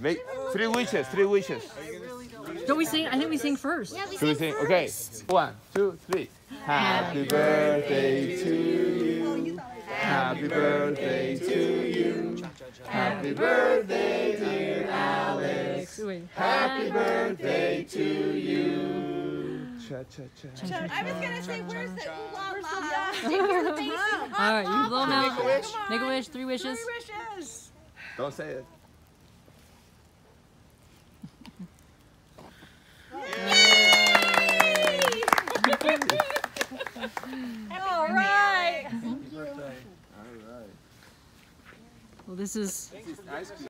Make three wishes. Three wishes. Don't we sing? I think we sing first. Yeah, we Should we sing sing? Okay. One, two, three. Happy birthday to you. Happy birthday to you. Happy birthday, dear Alex. Happy birthday to you. Cha cha cha. I was gonna say, where's the ooh la la? All right, you blow them out. Make a wish. Make a wish. Three wishes. Three wishes. Don't say it. All right. All right. Well, this is Ice cream.